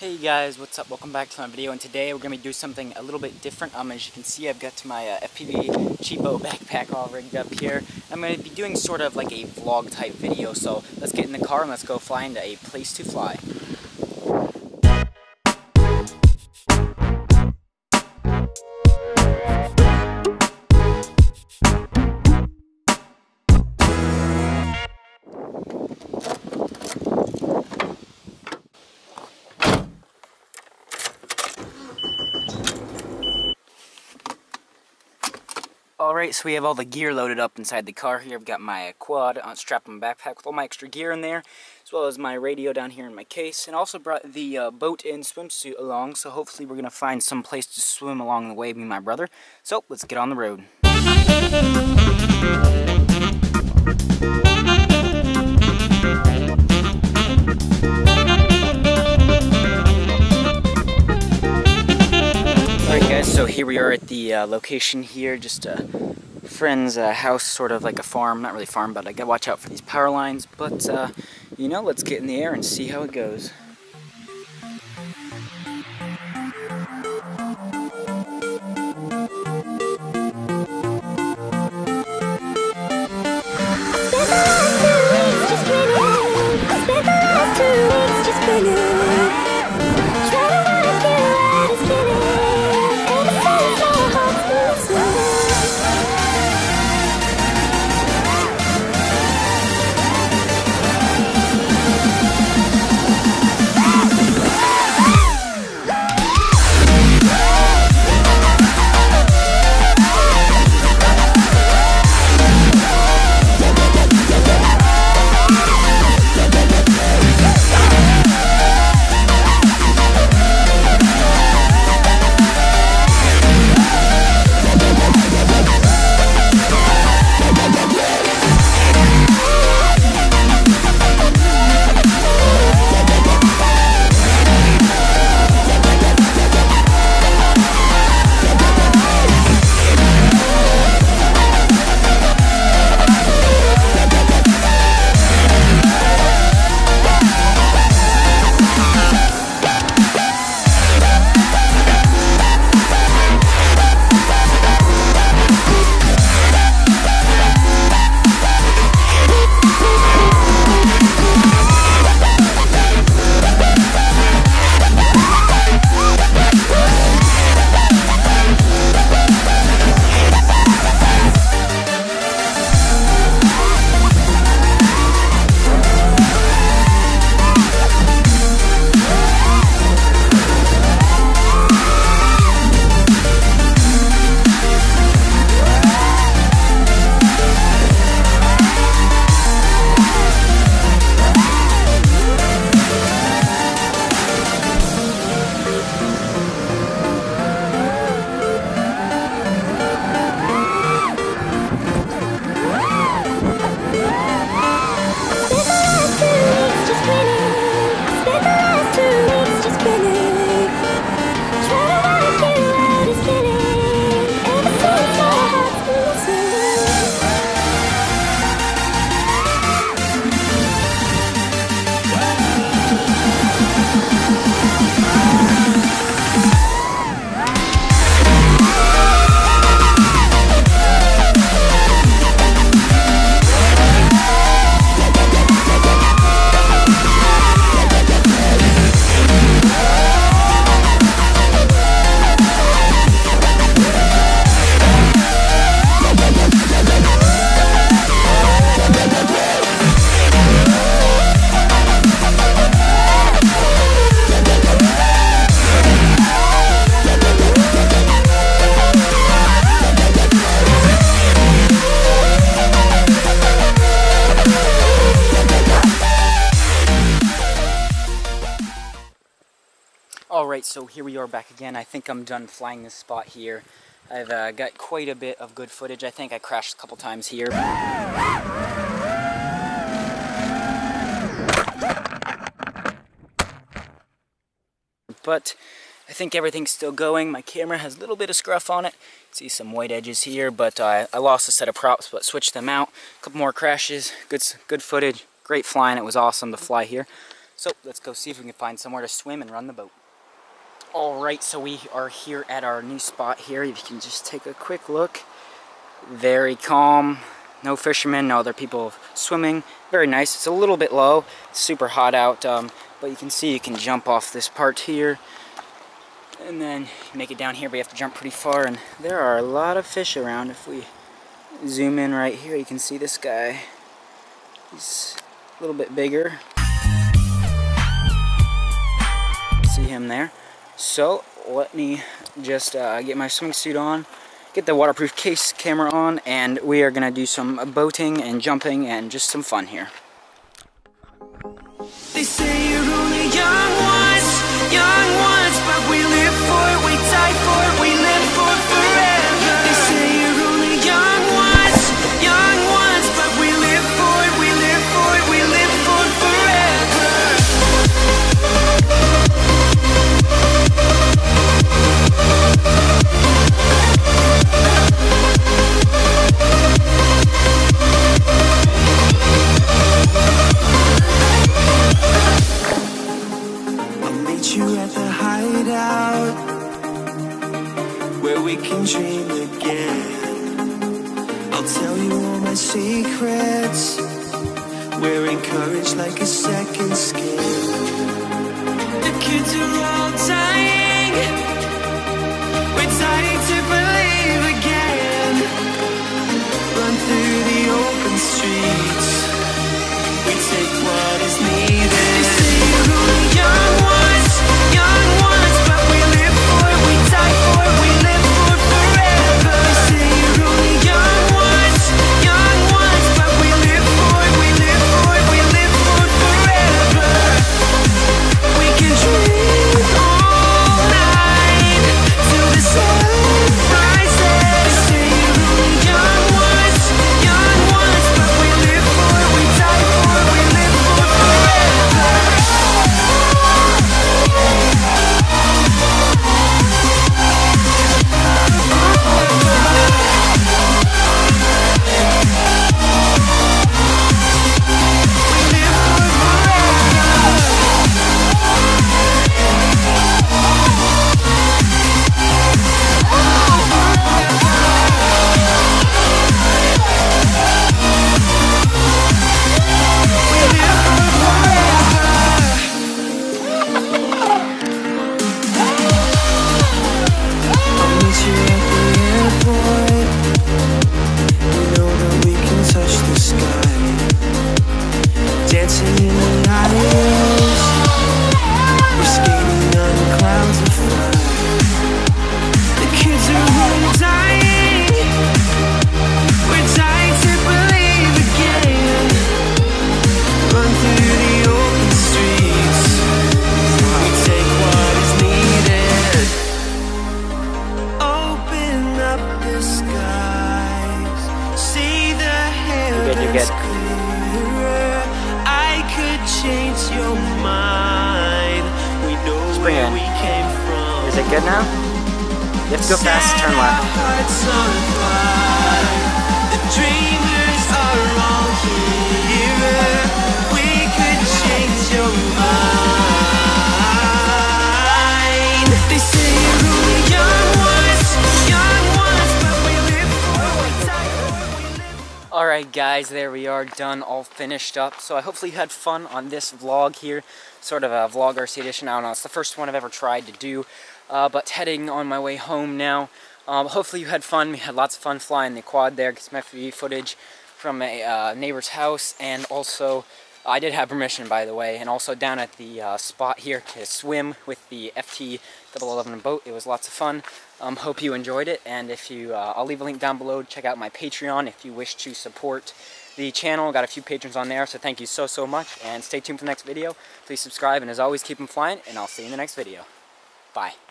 Hey guys, what's up? Welcome back to my video and today we're going to be doing something a little bit different. Um, as you can see I've got my uh, FPV cheapo backpack all rigged up here. I'm going to be doing sort of like a vlog type video so let's get in the car and let's go fly into a place to fly. Alright, so we have all the gear loaded up inside the car here. I've got my quad on strapped on my backpack with all my extra gear in there, as well as my radio down here in my case, and also brought the uh, boat and swimsuit along, so hopefully we're going to find some place to swim along the way, me and my brother. So, let's get on the road. We are at the uh, location here, just a friend's uh, house, sort of like a farm, not really farm, but I gotta watch out for these power lines, but uh, you know, let's get in the air and see how it goes. So here we are back again. I think I'm done flying this spot here. I've uh, got quite a bit of good footage. I think I crashed a couple times here. But I think everything's still going. My camera has a little bit of scruff on it. See some white edges here, but uh, I lost a set of props, but switched them out. A couple more crashes, good, good footage, great flying. It was awesome to fly here. So let's go see if we can find somewhere to swim and run the boat. Alright, so we are here at our new spot here. If you can just take a quick look. Very calm. No fishermen, no other people swimming. Very nice. It's a little bit low. It's super hot out. Um, but you can see you can jump off this part here. And then make it down here, but you have to jump pretty far. And there are a lot of fish around. If we zoom in right here, you can see this guy. He's a little bit bigger. See him there. So let me just uh, get my swimsuit on, get the waterproof case camera on, and we are gonna do some boating and jumping and just some fun here. They say you're only young once, young once, but we live for, we die for, we through the open streets. We take what is needed. Good, you're heavens good. clearer. I could change your mind. We know it where in. we came from. Is it good now? You have to go fast, turn left. Alright guys, there we are, done, all finished up. So I hopefully had fun on this vlog here. Sort of a vlog RC edition, I don't know, it's the first one I've ever tried to do. Uh, but heading on my way home now. Um, hopefully you had fun, we had lots of fun flying the quad there, get some FPV footage from a uh, neighbor's house. And also, I did have permission by the way, and also down at the uh, spot here to swim with the FT 011 boat. It was lots of fun. Um, hope you enjoyed it, and if you, uh, I'll leave a link down below. Check out my Patreon if you wish to support the channel. Got a few patrons on there, so thank you so, so much. And stay tuned for the next video. Please subscribe, and as always, keep them flying, and I'll see you in the next video. Bye.